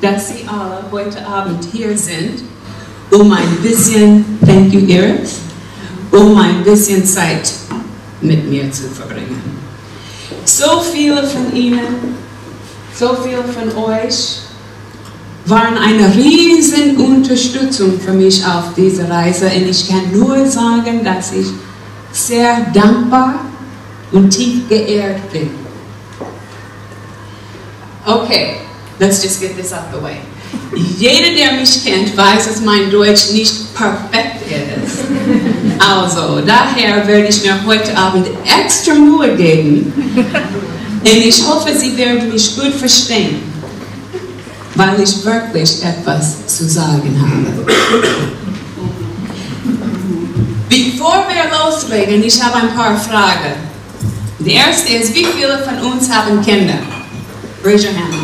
dass Sie alle heute Abend hier sind, um ein bisschen, thank you Iris, um ein bisschen Zeit mit mir zu verbringen. So viele von Ihnen, so viele von euch waren eine riesen Unterstützung für mich auf dieser Reise und ich kann nur sagen, dass ich sehr dankbar und tief geehrt bin. Okay, let's just get this out the way. Jeder, der mich kennt, weiß, dass mein Deutsch nicht perfekt ist. Also, daher werde ich mir heute Abend extra Mühe geben. Und ich hoffe, Sie werden mich gut verstehen, weil ich wirklich etwas zu sagen habe. Bevor wir loslegen, ich habe ein paar Fragen. Die erste ist, wie viele von uns haben Kinder? Raise your hand.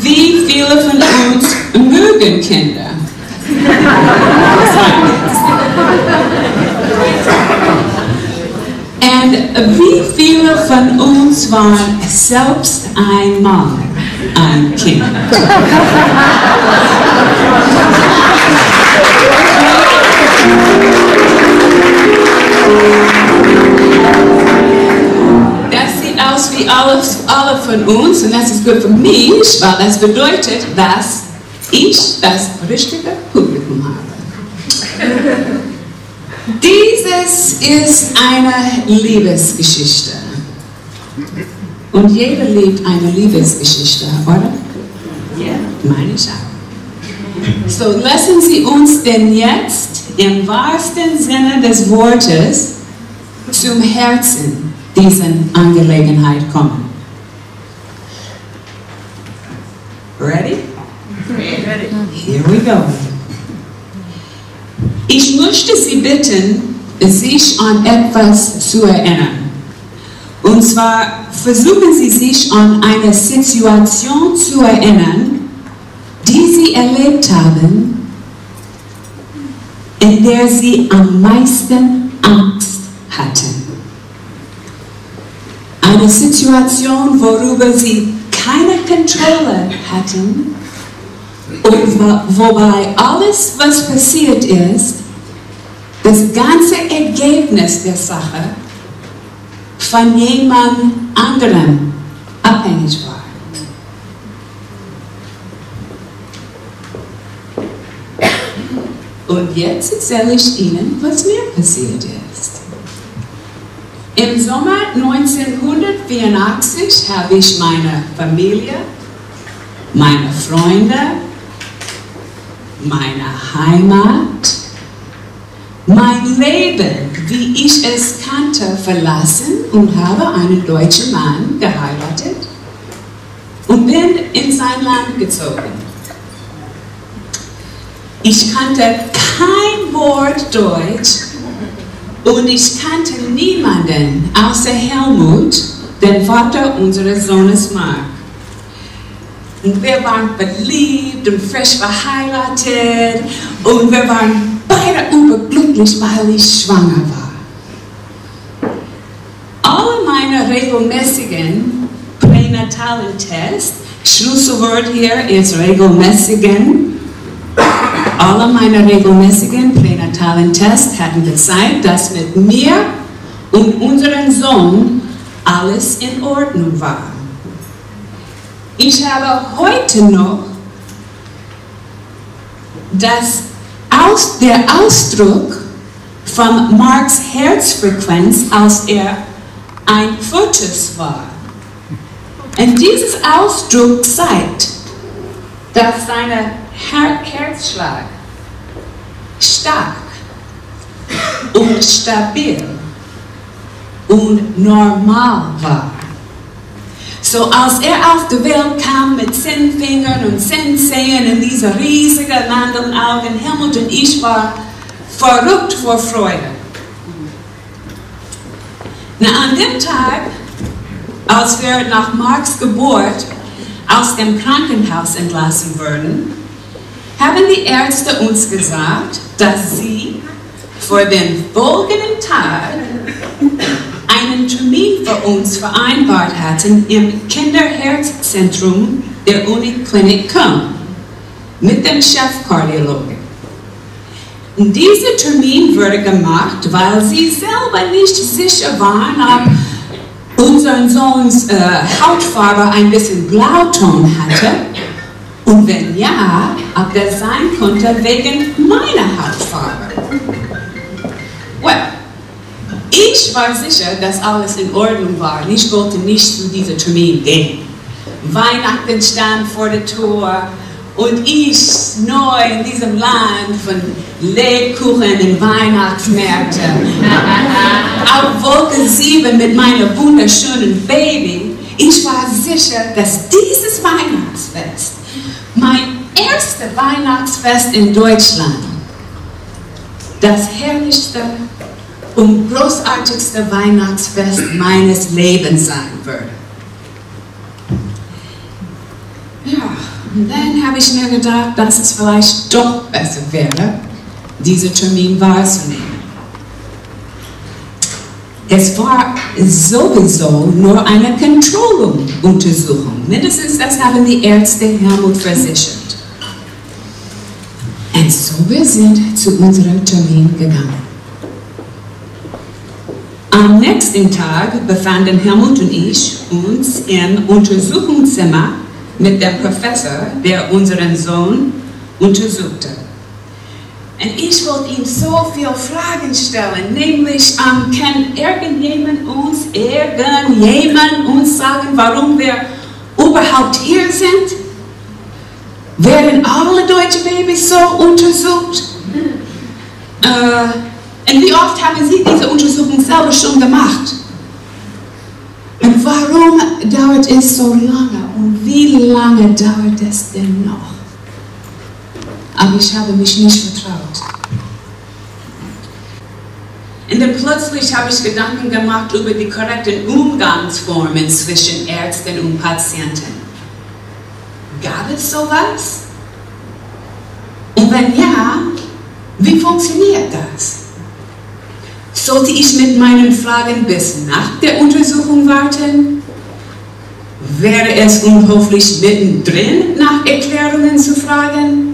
Wie viele von uns mögen Kinder? Und wie viele von uns waren selbst einmal ein Kind? Alle, alle von uns und das ist gut für mich, weil das bedeutet, dass ich das richtige Publikum habe. Dieses ist eine Liebesgeschichte. Und jeder liebt eine Liebesgeschichte, oder? Ja, meine ich auch. So lassen Sie uns denn jetzt im wahrsten Sinne des Wortes zum Herzen dieser Angelegenheit kommen. Ready? Ready. Here we go. Ich möchte Sie bitten, sich an etwas zu erinnern. Und zwar versuchen Sie sich an eine Situation zu erinnern, die Sie erlebt haben, in der Sie am meisten Angst hatten. Eine Situation, worüber Sie keine Kontrolle hatten und wo- wobei alles, was passiert ist, das ganze Ergebnis der Sache von jemand anderem abhängig war. Und jetzt erzähle ich Ihnen, was mir passiert ist. Im Sommer 1984 habe ich meine Familie, meine Freunde, meine Heimat, mein Leben, wie ich es kannte, verlassen und habe einen deutschen Mann geheiratet und bin in sein Land gezogen. Ich kannte kein Wort Deutsch und ich kannte niemanden außer Helmut, den Vater unseres Sohnes Mark. Und wir waren beliebt und frisch verheiratet und wir waren beide überglücklich, weil ich schwanger war. Alle meine regelmäßigen pränatalen Tests, Schlüsselwort hier ist regelmäßigen, alle meine regelmäßigen pränatalen Tests hatten gezeigt, dass mit mir und unserem Sohn alles in Ordnung war. Ich habe heute noch das aus, der Ausdruck von Marks Herzfrequenz, als er ein Fötus war. Und dieses Ausdruck zeigt, dass sein Her Herzschlag stark und stabil und normal war. So als er auf die Welt kam mit zehn Fingern und zehn Zehen und diese riesigen Mandelaugen, Helmut und ich war verrückt vor Freude. Na, an dem Tag, als wir nach Marks Geburt aus dem Krankenhaus entlassen wurden, haben die Ärzte uns gesagt, dass sie für den folgenden Tag einen Termin Termin für uns vereinbart hatten im Kinderherzzentrum der Uniklinik Köln mit dem Chefkardiologen. Dieser Termin wurde gemacht, weil sie selber nicht sicher waren, ob unseren Sohns äh, Hautfarbe ein bisschen Blauton hatte und wenn ja, ob das sein konnte wegen meiner Hautfarbe. Well, ich war sicher, dass alles in Ordnung war. Ich wollte nicht zu diesem Termin gehen. Weihnachten stand vor der Tür und ich neu in diesem Land von Lebkuchen und Weihnachtsmärkten. Auf Wolke 7 mit meinem wunderschönen Baby. Ich war sicher, dass dieses Weihnachtsfest mein erstes Weihnachtsfest in Deutschland das herrlichste und großartigste Weihnachtsfest meines Lebens sein würde. Ja, und dann habe ich mir gedacht, dass es vielleicht doch besser wäre, diesen Termin wahrzunehmen. Es war sowieso nur eine Kontrolluntersuchung. Mindestens das haben die Ärzte Helmut versichert. Und so wir sind zu unserem Termin gegangen. Am nächsten Tag befanden Helmut und ich uns im Untersuchungszimmer mit dem Professor, der unseren Sohn untersuchte. Und ich wollte ihm so viele Fragen stellen, nämlich, um, kann irgendjemand uns, irgendjemand uns sagen, warum wir überhaupt hier sind? Werden alle deutschen Babys so untersucht? Äh, und wie oft haben Sie diese Untersuchung selber schon gemacht? Und warum dauert es so lange? Und wie lange dauert es denn noch? Aber ich habe mich nicht vertraut. Und dann plötzlich habe ich Gedanken gemacht über die korrekten Umgangsformen zwischen Ärzten und Patienten. Gab es sowas? Und wenn ja, wie funktioniert das? Sollte ich mit meinen Fragen bis nach der Untersuchung warten? Wäre es unhöflich, mittendrin nach Erklärungen zu fragen?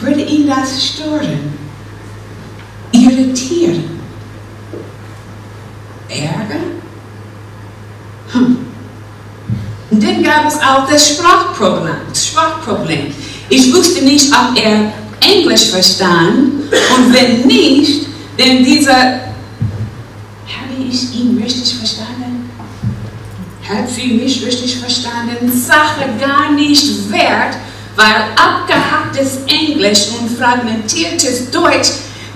Würde ihn das stören, irritieren, ärgern? Hm. Und dann gab es auch das Sprachproblem. Sprachproblem. Ich wusste nicht, ob er Englisch verstand und wenn nicht, denn dieser, habe ich ihn richtig verstanden? Hat sie mich richtig verstanden? Sache gar nicht wert, weil abgehacktes Englisch und fragmentiertes Deutsch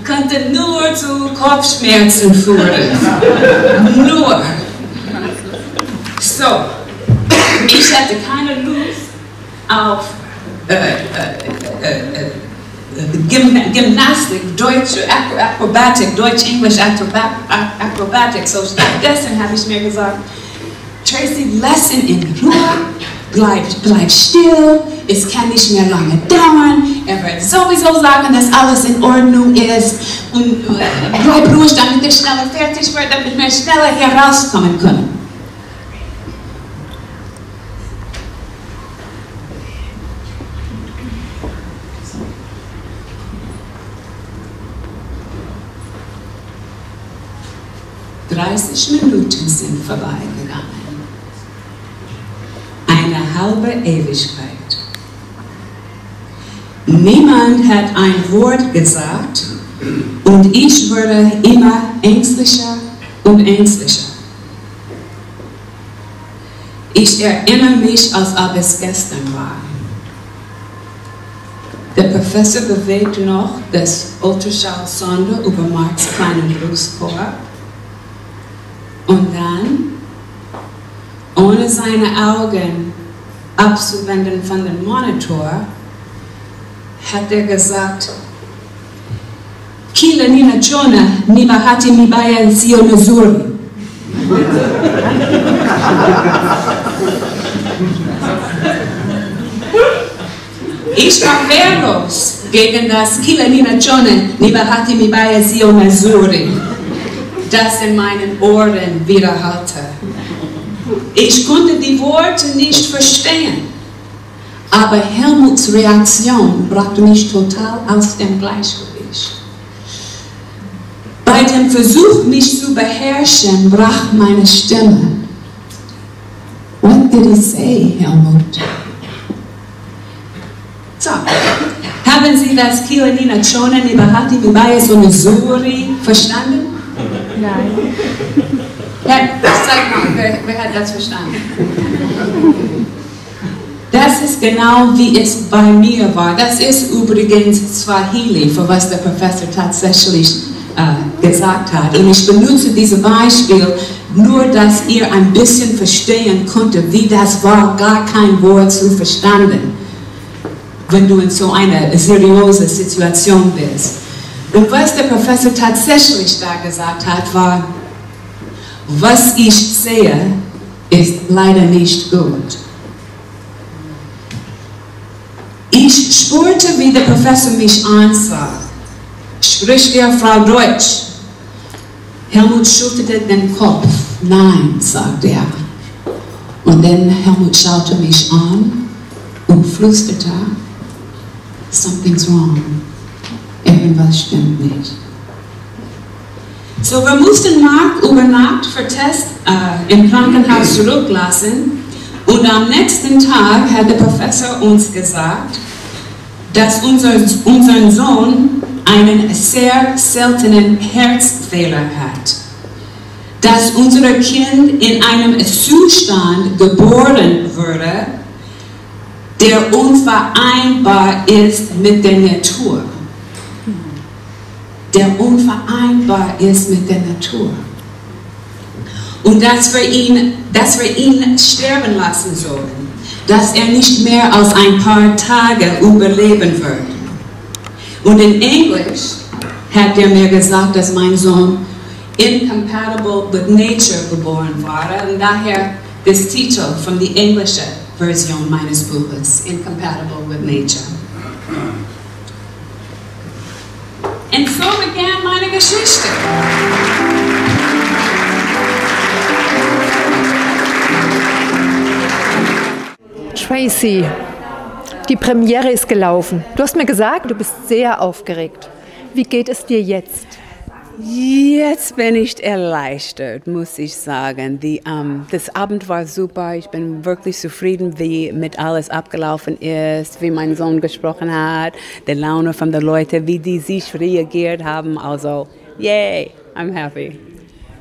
könnte nur zu Kopfschmerzen führen. nur. So, ich hatte keine Lust auf äh, äh, äh, Gym Gymnastik, Deutsch, Akrobatik, Deutsch-Englisch Akrobatik. So stattdessen habe ich mir gesagt, Tracy, Lesson in Ruhe, bleib, bleib still, es kann nicht mehr lange dauern, er wird sowieso sagen, dass alles in Ordnung ist und bleib ruhig, damit wir schneller fertig wird, damit wir schneller herauskommen können. Dreißig Minuten sind vorbeigegangen eine halbe Ewigkeit. Niemand hat ein Wort gesagt und ich wurde immer ängstlicher und ängstlicher. Ich erinnere mich, als ob es gestern war. Der Professor bewegt noch das Ultraschallsonde über Marks kleinen Brustkorb und dann ohne seine Augen abzuwenden von dem Monitor, hat er gesagt, kila ninachona ni bahati mibaya sio nzuri. Ich war wehrlos gegen das kila ninachona ni bahati mibaya sio nzuri. das in meinen Ohren widerhallte. Ich konnte die Worte nicht verstehen, aber Helmuts Reaktion brachte mich total aus dem Gleichgewicht. Bei dem Versuch, mich zu beherrschen, brach meine Stimme. What did he say, Helmut? So, haben Sie das Kioanina Chonen Ibahati Bibaye Sonizuri verstanden? Nein. Ja, sag mal, wer, wer hat das verstanden? Das ist genau wie es bei mir war. Das ist übrigens Swahili, für was der Professor tatsächlich äh, gesagt hat. Und ich benutze dieses Beispiel nur, dass ihr ein bisschen verstehen konntet, wie das war, gar kein Wort zu verstanden, wenn du in so einer seriösen Situation bist. Und was der Professor tatsächlich da gesagt hat, war, was ich sehe, ist leider nicht gut. Ich spürte, wie der Professor mich ansah. Spricht ihr Frau Deutsch? Helmut schüttelte den Kopf. Nein, sagte er. Und dann Helmut schaute mich an und flüsterte, something's wrong. Irgendwas stimmt nicht. So, wir mussten Mark über Nacht für Test äh, im Krankenhaus zurücklassen und am nächsten Tag hat der Professor uns gesagt, dass unser, unser Sohn einen sehr seltenen Herzfehler hat. Dass unser Kind in einem Zustand geboren wurde, der unvereinbar ist mit der Natur. Der unvereinbar ist mit der Natur. Und dass wir ihn, dass wir ihn sterben lassen sollen. Dass er nicht mehr als ein paar Tage überleben wird. Und in Englisch hat er mir gesagt, dass mein Sohn incompatible with nature geboren war. Und daher das Titel von der englischen Version meines Buches, Incompatible with Nature. Und so begann meine Geschichte. Tracy, die Premiere ist gelaufen. Du hast mir gesagt, du bist sehr aufgeregt. Wie geht es dir jetzt? Jetzt bin ich erleichtert, muss ich sagen. Die, ähm, das Abend war super. Ich bin wirklich zufrieden, wie mit alles abgelaufen ist, wie mein Sohn gesprochen hat, die Laune von den Leuten, wie die sich reagiert haben. Also, yay, I'm happy.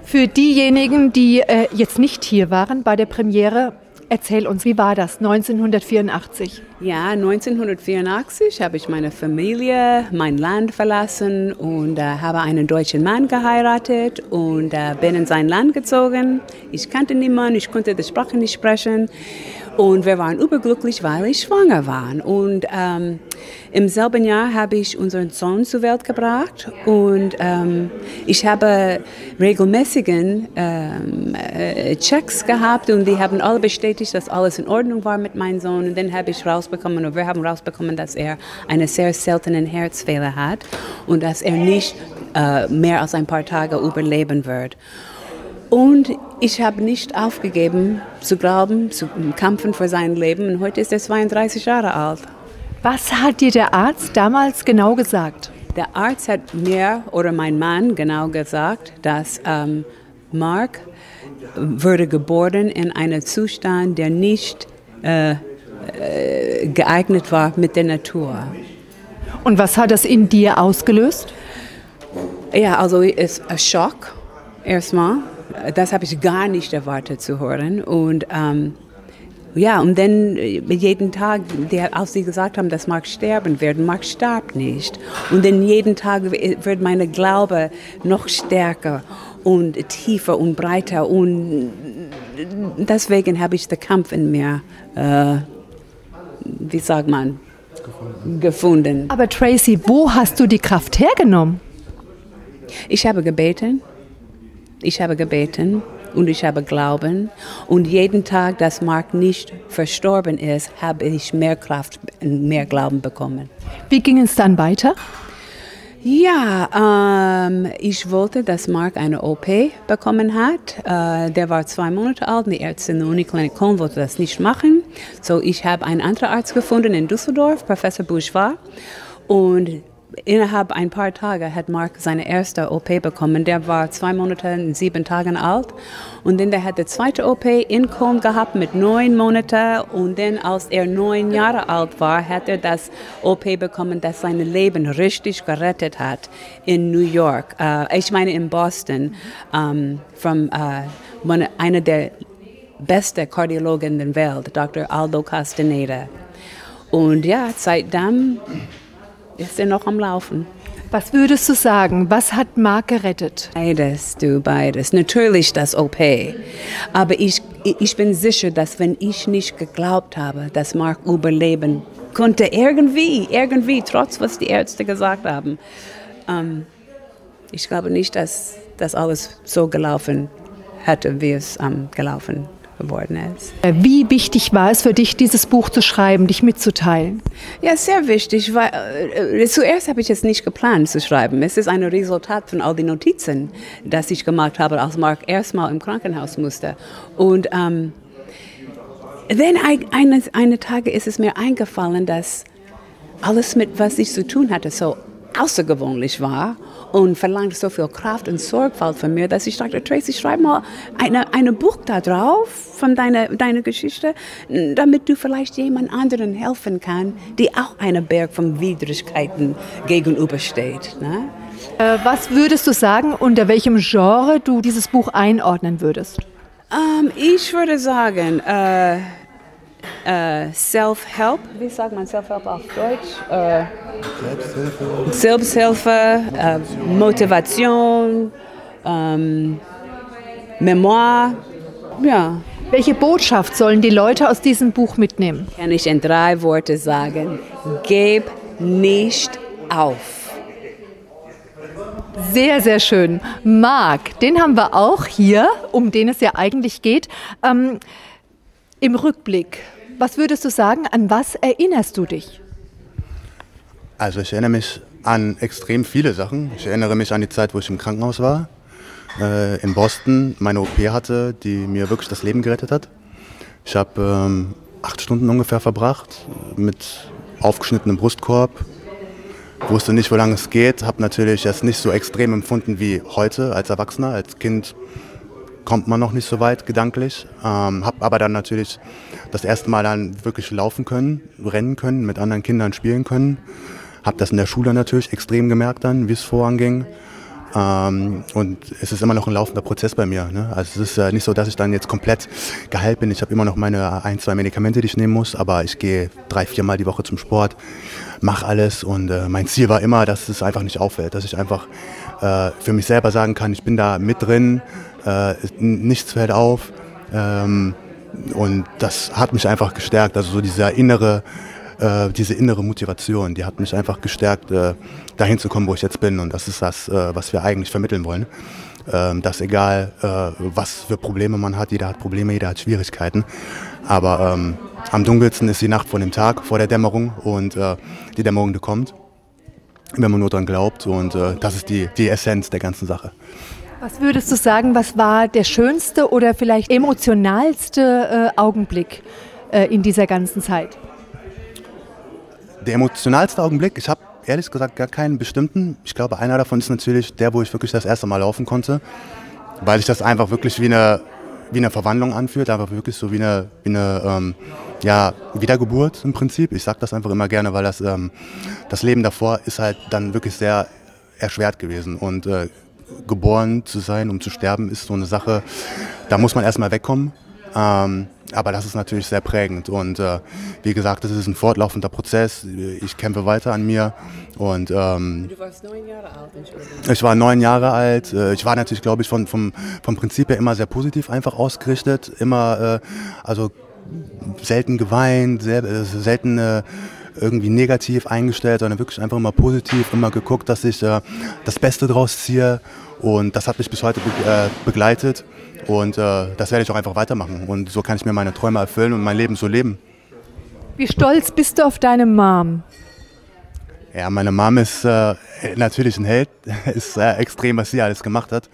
Für diejenigen, die äh, jetzt nicht hier waren bei der Premiere, erzähl uns, wie war das 1984? Ja, 1984 habe ich meine Familie, mein Land verlassen und äh, habe einen deutschen Mann geheiratet und äh, bin in sein Land gezogen. Ich kannte niemanden, ich konnte die Sprache nicht sprechen und wir waren überglücklich, weil ich schwanger war. Und ähm, im selben Jahr habe ich unseren Sohn zur Welt gebracht und ähm, ich habe regelmäßigen ähm, äh, Checks gehabt und die haben alle bestätigt, dass alles in Ordnung war mit meinem Sohn. Und dann habe ich rausbekommen, und wir haben rausbekommen, dass er einen sehr seltenen Herzfehler hat und dass er nicht äh, mehr als ein paar Tage überleben wird. Und ich habe nicht aufgegeben zu glauben, zu kämpfen für sein Leben. Und heute ist er 32 Jahre alt. Was hat dir der Arzt damals genau gesagt? Der Arzt hat mir oder mein Mann genau gesagt, dass ähm, Mark wurde geboren in einem Zustand, der nicht äh, äh, geeignet war mit der Natur. Und was hat das in dir ausgelöst? Ja, also es ist ein Schock erstmal das habe ich gar nicht erwartet zu hören. Und ähm, ja, und dann äh, jeden Tag, der, als sie gesagt haben, dass Mark sterben wird, Mark starb nicht. Und dann jeden Tag wird mein Glaube noch stärker und tiefer und breiter. Und deswegen habe ich den Kampf in mir, äh, wie sagt man, gefunden. gefunden. Aber Tracy, wo hast du die Kraft hergenommen? Ich habe gebeten ich habe gebeten und ich habe Glauben. Und jeden Tag, dass Mark nicht verstorben ist, habe ich mehr Kraft und mehr Glauben bekommen. Wie ging es dann weiter? Ja, ähm, ich wollte, dass Mark eine OP bekommen hat. Äh, der war zwei Monate alt und die Ärztin in der Uniklinik Köln wollte das nicht machen. So, ich habe einen anderen Arzt gefunden in Düsseldorf, Professor Bourgeois. Und innerhalb ein paar Tage hat Mark seine erste OP bekommen. Der war zwei Monate und sieben Tagen alt. Und dann der hat die zweite OP in Köln gehabt mit neun Monaten. Und dann, als er neun Jahre alt war, hat er das OP bekommen, das sein Leben richtig gerettet hat in New York. Uh, ich meine in Boston, um, from uh, einer der besten Kardiologen der Welt, Dr. Aldo Castaneda. Und ja, seitdem ist er noch am Laufen. Was würdest du sagen? Was hat Mark gerettet? Beides, du, beides. Natürlich das OP. Aber ich, ich bin sicher, dass wenn ich nicht geglaubt habe, dass Mark überleben konnte, irgendwie, irgendwie, trotz was die Ärzte gesagt haben, ähm, ich glaube nicht, dass das alles so gelaufen hätte, wie es ähm, gelaufen geworden ist. Wie wichtig war es für dich, dieses Buch zu schreiben, dich mitzuteilen? Ja, sehr wichtig, weil äh, zuerst habe ich es nicht geplant zu schreiben. Es ist ein Resultat von all den Notizen, das ich gemacht habe, als Mark erstmal im Krankenhaus musste. Und ähm, dann eines eine Tage ist es mir eingefallen, dass alles mit was ich zu tun hatte so außergewöhnlich war und verlangte so viel Kraft und Sorgfalt von mir, dass ich dachte, Tracy, schreib mal eine, eine Buch da drauf von deiner, deiner Geschichte, damit du vielleicht jemand anderen helfen kannst, die auch einem Berg von Widrigkeiten gegenübersteht. Ne? Äh, was würdest du sagen, unter welchem Genre du dieses Buch einordnen würdest? Um, ähm, ich würde sagen, äh, äh, Self-Help, wie sagt man Self-Help auf Deutsch? Äh, Selbsthilfe. Selbsthilfe, äh, Motivation, ähm, Memoir, ja. Welche Botschaft sollen die Leute aus diesem Buch mitnehmen? Kann ich in drei Worte sagen. Geb nicht auf. Sehr, sehr schön. Marc, den haben wir auch hier, um den es ja eigentlich geht. Ähm, Im Rückblick, was würdest du sagen, an was erinnerst du dich? Also ich erinnere mich an extrem viele Sachen. Ich erinnere mich an die Zeit, wo ich im Krankenhaus war, äh, in Boston, meine OP hatte, die mir wirklich das Leben gerettet hat. Ich habe ähm, acht Stunden ungefähr verbracht mit aufgeschnittenem Brustkorb, wusste nicht, wo lange es geht, habe natürlich es nicht so extrem empfunden wie heute als Erwachsener. Als Kind kommt man noch nicht so weit gedanklich. Ähm, habe aber dann natürlich das erste Mal dann wirklich laufen können, rennen können, mit anderen Kindern spielen können. Habe das in der Schule natürlich extrem gemerkt dann, wie es voranging. Ähm, und es ist immer noch ein laufender Prozess bei mir. Ne? Also es ist äh, nicht so, dass ich dann jetzt komplett geheilt bin. Ich habe immer noch meine ein, zwei Medikamente, die ich nehmen muss, aber ich gehe drei, vier Mal die Woche zum Sport, mache alles und äh, mein Ziel war immer, dass es einfach nicht auffällt, dass ich einfach äh, für mich selber sagen kann, ich bin da mit drin, äh, nichts fällt auf. Ähm, und das hat mich einfach gestärkt. Also so dieser innere, äh, diese innere Motivation, die hat mich einfach gestärkt, äh, dahin zu kommen, wo ich jetzt bin. Und das ist das, äh, was wir eigentlich vermitteln wollen. Ähm, dass egal, äh, was für Probleme man hat, jeder hat Probleme, jeder hat Schwierigkeiten. Aber ähm, am dunkelsten ist die Nacht vor dem Tag, vor der Dämmerung und äh, die Dämmerung, die kommt, wenn man nur dran glaubt. Und äh, das ist die, die Essenz der ganzen Sache. Was würdest du sagen, was war der schönste oder vielleicht emotionalste äh, Augenblick äh, in dieser ganzen Zeit? Der emotionalste Augenblick, ich habe ehrlich gesagt gar keinen bestimmten. Ich glaube, einer davon ist natürlich der, wo ich wirklich das erste Mal laufen konnte, weil sich das einfach wirklich wie eine, wie eine Verwandlung anfühlt, einfach wirklich so wie eine, wie eine ähm, ja, Wiedergeburt im Prinzip. Ich sage das einfach immer gerne, weil das, ähm, das Leben davor ist halt dann wirklich sehr erschwert gewesen und äh, geboren zu sein, um zu sterben, ist so eine Sache, da muss man erstmal wegkommen. Ähm, aber das ist natürlich sehr prägend. Und äh, wie gesagt, das ist ein fortlaufender Prozess. Ich kämpfe weiter an mir. Und, ähm, du warst neun Jahre alt, Ich war neun Jahre alt. Äh, ich war natürlich, glaube ich, von, vom, vom Prinzip her immer sehr positiv einfach ausgerichtet. Immer, äh, also selten geweint, sehr, äh, selten irgendwie negativ eingestellt, sondern wirklich einfach immer positiv, immer geguckt, dass ich äh, das Beste draus ziehe. Und das hat mich bis heute be äh, begleitet. Und äh, das werde ich auch einfach weitermachen. Und so kann ich mir meine Träume erfüllen und mein Leben so leben. Wie stolz bist du auf deine Mom? Ja, meine Mom ist äh, natürlich ein Held, ist extrem, was sie alles gemacht hat.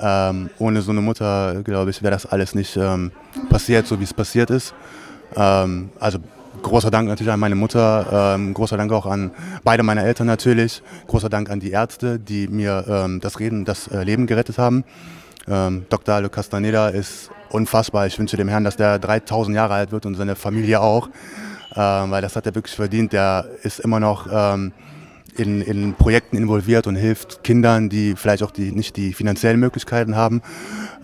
Ähm, ohne so eine Mutter, glaube ich, wäre das alles nicht ähm, passiert, so wie es passiert ist. Ähm, also großer Dank natürlich an meine Mutter, ähm, großer Dank auch an beide meine Eltern natürlich, großer Dank an die Ärzte, die mir ähm, das Reden, das äh, Leben gerettet haben. Ähm, Dr. Ale Castaneda ist unfassbar. Ich wünsche dem Herrn, dass der 3000 Jahre alt wird und seine Familie auch, ähm, weil das hat er wirklich verdient. Der ist immer noch ähm, in, in Projekten involviert und hilft Kindern, die vielleicht auch die, nicht die finanziellen Möglichkeiten haben,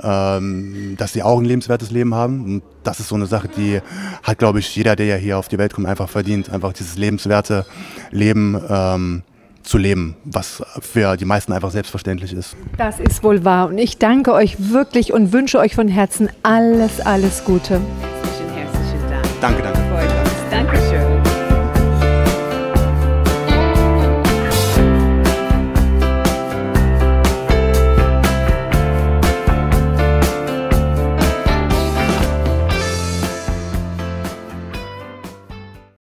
ähm, dass sie auch ein lebenswertes Leben haben. Und das ist so eine Sache, die hat, glaube ich, jeder, der ja hier auf die Welt kommt, einfach verdient, einfach dieses lebenswerte Leben ähm, zu leben, was für die meisten einfach selbstverständlich ist. Das ist wohl wahr. Und ich danke euch wirklich und wünsche euch von Herzen alles, alles Gute. Herzlichen, herzlichen Dank. Danke, danke.